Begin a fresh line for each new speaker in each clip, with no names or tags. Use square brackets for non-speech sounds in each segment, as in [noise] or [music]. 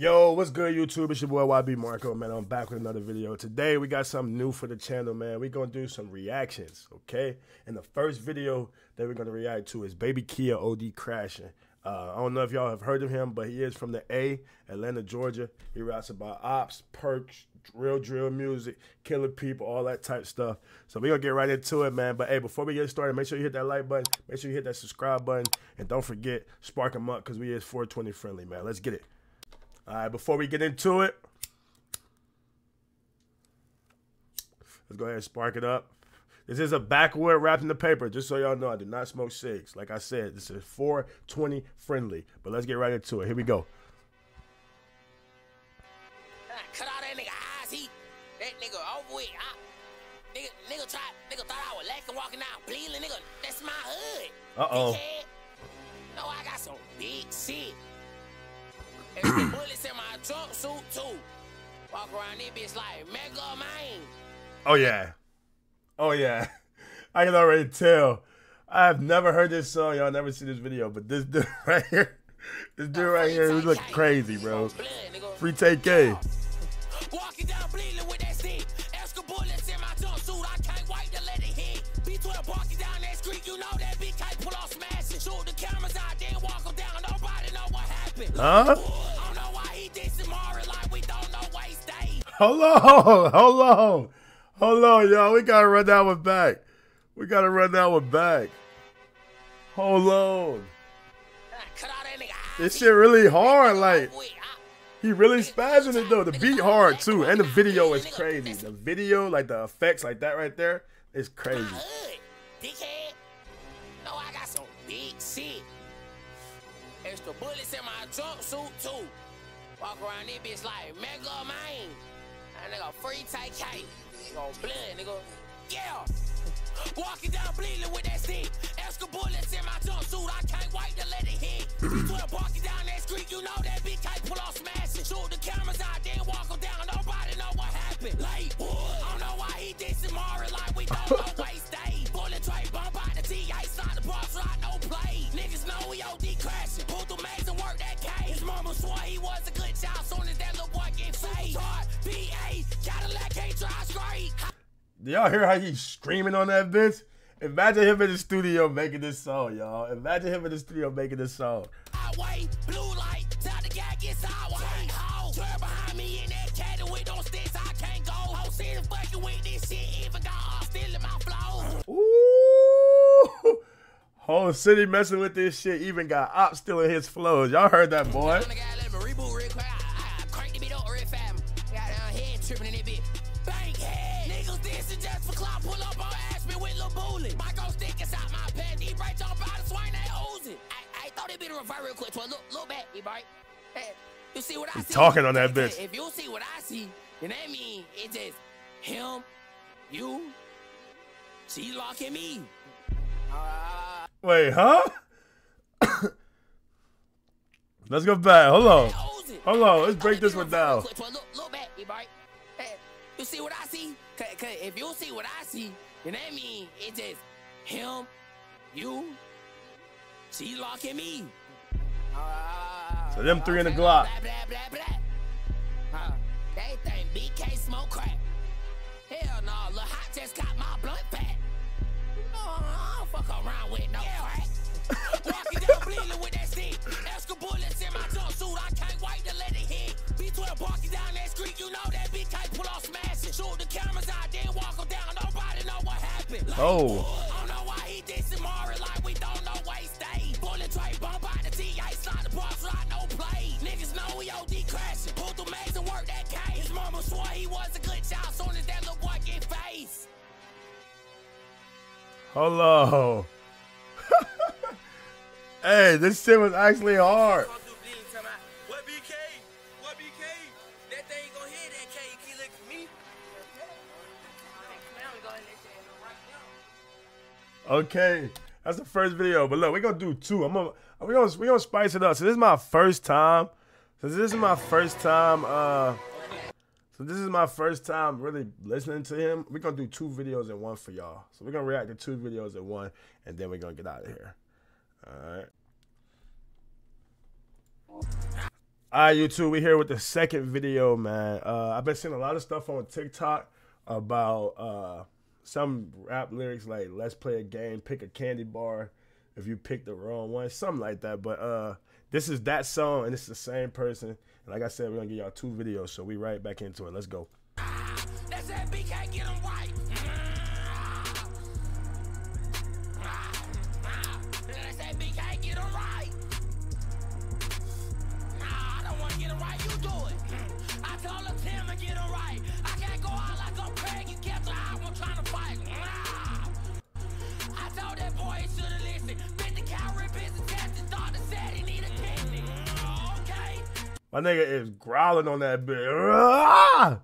Yo, what's good, YouTube? It's your boy YB Marco, man. I'm back with another video. Today, we got something new for the channel, man. We're going to do some reactions, okay? And the first video that we're going to react to is Baby Kia D1 Crashout. Uh, I don't know if y'all have heard of him, but he is from the A, Atlanta, Georgia. He raps about ops, perks, real drill music, killing people, all that type stuff. So we're going to get right into it, man. But hey, before we get started, make sure you hit that like button. Make sure you hit that subscribe button. And don't forget, spark them up because we is 420 friendly, man. Let's get it. All right, before we get into it, let's go ahead and spark it up. This is a backwood wrapped in the paper, just so y'all know. I do not smoke cigs. Like I said, this is 420 friendly. But let's get right into it. Here we go.
Cut out that nigga eyes, he that nigga over with. I, nigga, nigga tried, nigga thought I was lacking walking out bleeding, nigga. That's my hood.
Uh oh.
No, I got some big shit. Extra bullets in my trunk suit too. Walk around this bitch like mega man.
Oh yeah. Oh yeah. [laughs] I can already tell. I have never heard this song. Y'all never seen this video, but this [laughs] dude right here, this dude right here, he look crazy, bro. Free TK.
Walking down bleeding with that stick. Extra bullets in my jumpsuit. I can't wait to let it hit. B12 walking down that street. You know that bitch can't pull off smashing. Shoot the cameras out, then walk them down. Nobody know what happened.
Huh?
Stayed.
Hold on, [laughs] hold on, hold on, y'all. We gotta run that one back. We gotta run that one back. Hold on. This shit really hard. Like he really spazzing it though. The beat hard too, and the video is crazy. The video, like the effects, like that right there, is crazy.
I got some shit. Extra bullets in my jumpsuit too. Walk around this bitch like mega man. That nigga free TK. Gon' blood, nigga. Yeah. Walking down bleeding with that stick. Extra bullets in my jumpsuit. I can't wait to let it hit. B12 walking down
Do y'all hear how he's screaming on that bitch? Imagine him in the studio making this song, y'all. Imagine him in the studio making this song.
highway, blue light, the guy get sideways. Ho, turn behind me in that caddy with those sticks, I can't go. Ho, serious fucking with this shit, even got all still in my flow.
Ooh. Whole city messing with this shit. Even got Op still in his flows. Y'all heard that, boy.
Niggas dancing just for clout. Pull up on with Lil Bullet. Michael stick inside my pants. He right on by the swing, oozing. I, I throw that bit in reverse real quick. So look, look back, he right. Hey, you see what I
He
see?
talking on that bitch.
If you see what I see, then that mean it's just him, you, she locking me. Uh, [laughs]
Wait, huh? [coughs] Let's go back. Hold on. Hold on, let's break this one down.
reverse real quick. So look, look back, right. Hey, you see what I see? Cause, 'cause if you see what I see, then that mean it's just him, you, she locking me. Uh,
So them three in the
okay,
Glock.
Blah, blah, blah, blah. Uh, they think BK smoke crack. Hell no, Lil Hot just got my blunt fat. No, I don't fuck around with no crack. Walking down bleeding with that stick. Extra bullets in my jumpsuit. I can't wait to let it hit. B12 walking down that street. You know that bitch can't pull off smashing. Shoot the cameras out, then walk them down. Nobody know what happened. Like,
Oh.
I don't know why he Mari like we don't know where he stayed. Bullet tray bump out the T8. Slide the no play. Niggas know OD crashing. Pull through maze and work that case. His mama swore he was a good child. Soon as that little boy get face.
Hold [laughs] on. hey, this shit was actually hard. Okay, that's the first video. But look, we're gonna do two. I'm gonna we're gonna we gonna spice it up. So this is my first time. Since this is my first time, uh, so this is my first time really listening to him. We're gonna do two videos in one for y'all. So we're gonna react to two videos in one, and then we're gonna get out of here. All right. All right, YouTube, we're here with the second video, man. Uh, I've been seeing a lot of stuff on TikTok about uh, some rap lyrics like "Let's play a game, pick a candy bar." If you pick the wrong one, something like that. But uh, this is that song, and it's the same person. And like I said, we're gonna give y'all two videos, so we right back into it. Let's go.
The
nigga is growling on
bitch, that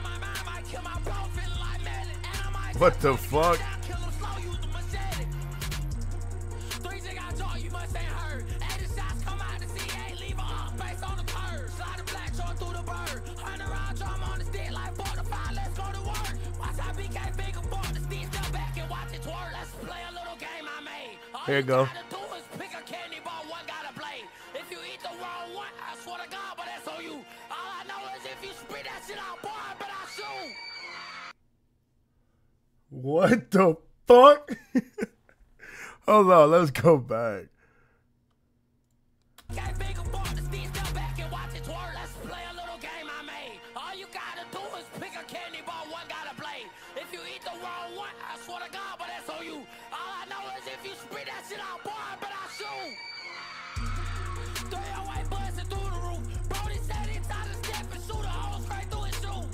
my my I might
What the fuck?
Bet I go.
What the fuck? [laughs] Hold on, let's go back.
Spit that shit out, boy, I shoot. Three away busting through the roof. Brody said he tried to step and shoot a hole straight through his shoe.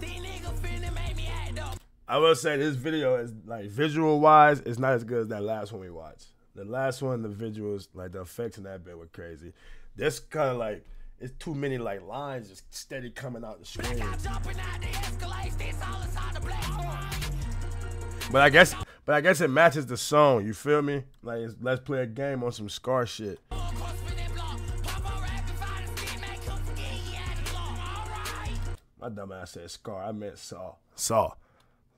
These niggas finna make me act up.
I will say this video is like visual wise, it's not as good as that last one we watched. The last one, the visuals, like the effects in that bit were crazy. This kind of like it's too many like lines just steady coming out the screen.
out jumping out the escalades, this all inside the black. Alright.
But I guess, but I guess it matches the song. You feel me? Like let's play a game on some Scar shit. My dumb ass said Scar. I meant Saw. Saw.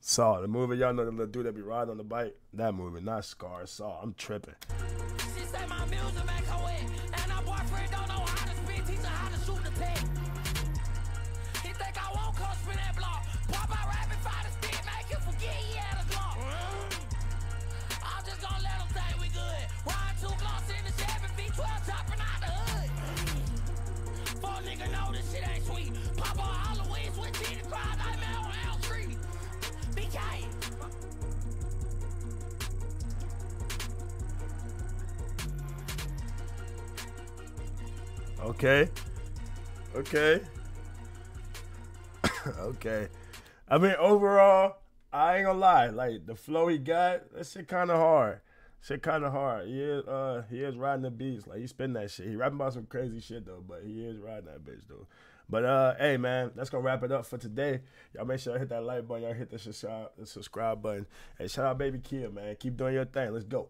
Saw. The movie y'all know the little dude that be riding on the bike. That movie, not Scar. Saw. I'm tripping. Okay. Okay. [coughs] okay. I mean, overall, I ain't gonna lie. Like the flow he got, that shit kind of hard. Shit kind of hard. He is, uh, he is riding the beats. Like he spitting that shit. He rapping about some crazy shit though, but he is riding that bitch though. But uh, hey man, that's gonna wrap it up for today. Y'all make sure y'all hit that like button. Y'all hit the subscribe, the subscribe button. Hey, shout out Baby Kia, man. Keep doing your thing. Let's go.